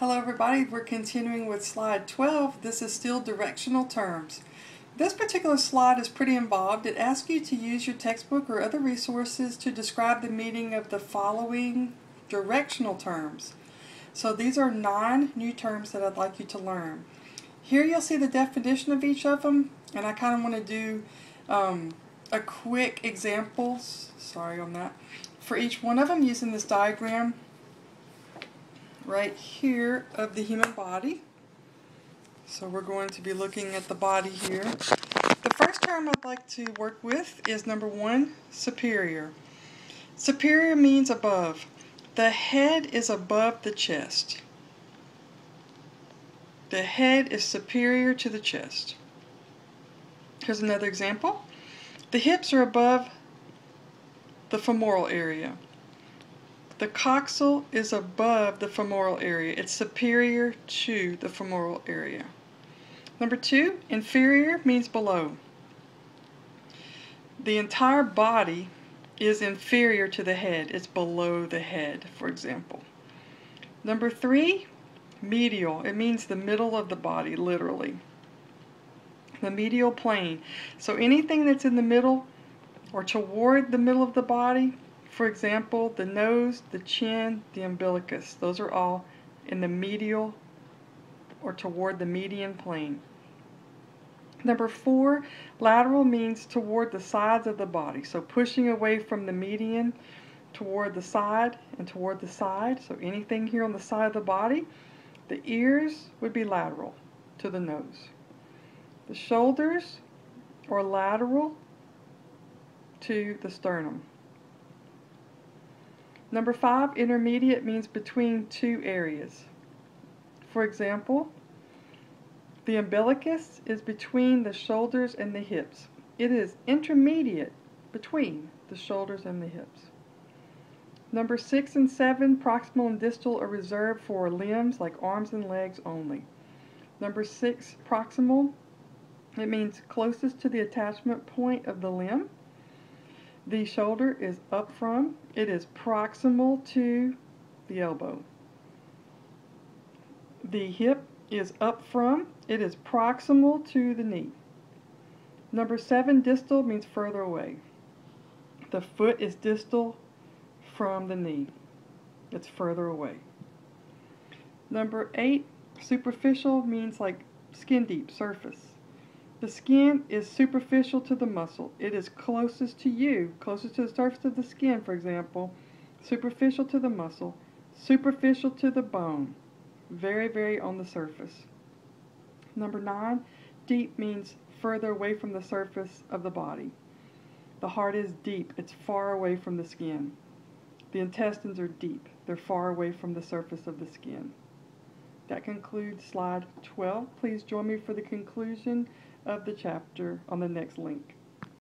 Hello everybody, we're continuing with slide 12. This is still directional terms. This particular slide is pretty involved. It asks you to use your textbook or other resources to describe the meaning of the following directional terms. So these are nine new terms that I'd like you to learn. Here you'll see the definition of each of them, and I kind of want to do um, a quick examples, sorry on that, for each one of them using this diagram right here of the human body. So we're going to be looking at the body here. The first term I'd like to work with is number one, superior. Superior means above. The head is above the chest. The head is superior to the chest. Here's another example. The hips are above the femoral area. The coxal is above the femoral area. It's superior to the femoral area. Number two, inferior means below. The entire body is inferior to the head. It's below the head, for example. Number three, medial. It means the middle of the body, literally. The medial plane. So anything that's in the middle or toward the middle of the body for example, the nose, the chin, the umbilicus, those are all in the medial or toward the median plane. Number four, lateral means toward the sides of the body. So pushing away from the median toward the side and toward the side. So anything here on the side of the body. The ears would be lateral to the nose. The shoulders are lateral to the sternum. Number five, intermediate means between two areas. For example, the umbilicus is between the shoulders and the hips. It is intermediate between the shoulders and the hips. Number six and seven, proximal and distal are reserved for limbs like arms and legs only. Number six, proximal, it means closest to the attachment point of the limb. The shoulder is up from, it is proximal to the elbow. The hip is up from, it is proximal to the knee. Number seven, distal means further away. The foot is distal from the knee. It's further away. Number eight, superficial means like skin deep, surface. The skin is superficial to the muscle. It is closest to you, closest to the surface of the skin, for example, superficial to the muscle, superficial to the bone, very, very on the surface. Number nine, deep means further away from the surface of the body. The heart is deep, it's far away from the skin. The intestines are deep, they're far away from the surface of the skin. That concludes slide 12. Please join me for the conclusion of the chapter on the next link.